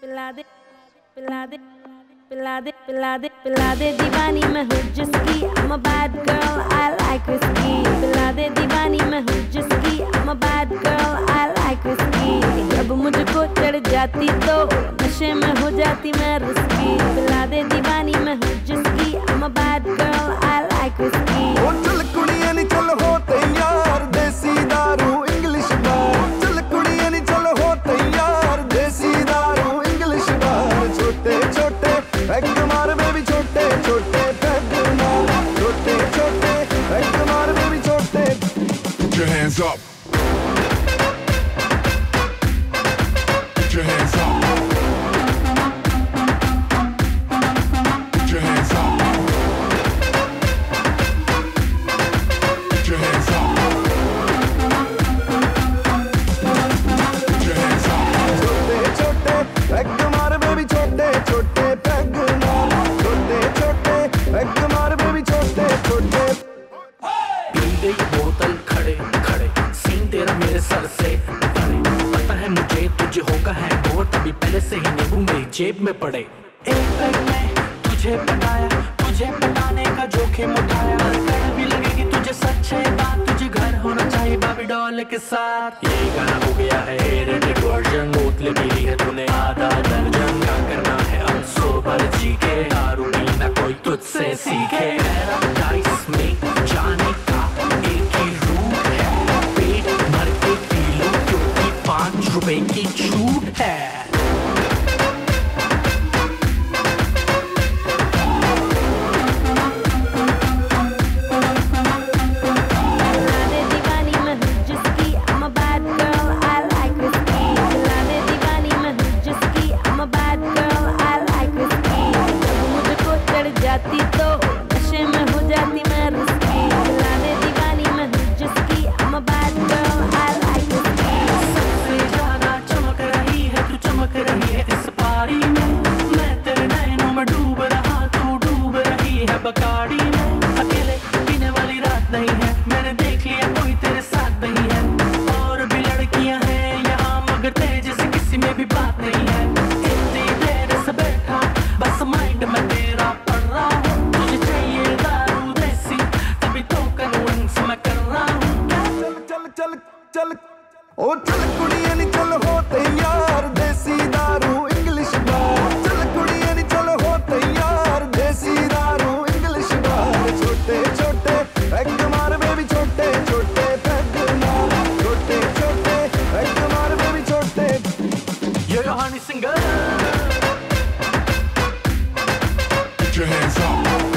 पिला दे पिला दे पिला दे पिला दे दीवानी मैं हूँ जिसकी, I'm a bad girl, I like whiskey. पिला दे दीवानी मैं हूँ जिसकी, I'm a bad girl, I like whiskey. जब मुझको चढ़ जाती तो नशे में हो जाती मैं रिस्की पिला दे दीवानी मैं हूँ जिसकी छोटे पैग मार बेबी छोटे छोटे पैग मार छोटे छोटे पैग मार बेबी छोटे Put your hands up. मेरे सर से। पता है मुझे, तुझे होगा है और तभी पहले से ही नींबू मेरी जेब में पड़े। एक पैग में तुझे पटाया तुझे पटाने का जोखिम उठाया। और कड़वी लगेगी तुझे सच है बात। तुझे घर होना चाहिए बाबी डॉल के साथ। ये गाना हो गया है रेटेड वर्जन बोतलें पी है तूने, आधा दर्जन। क्या करना है अब सोबर जी के। दारू पीना कोई तुझसे सीखे। पैराडाइस में making true path. बकाड़ी अकेले पीने वाली रात नहीं है। मैंने देख लिया, कोई तेरे साथ नहीं है। और भी लड़कियाँ हैं यहाँ, मगर किसी में भी बात नहीं है। इतनी देर से बैठा, बस माइंड में तेरा पड़ रहा हूँ। तुझे चाहिए दारू देसी, तभी तो कानून से मैं कर रहा हूँ। चल चल चल चल ओ, चल, कुड़ियाँ चल देसी दारू। Honey singer Put your hands up.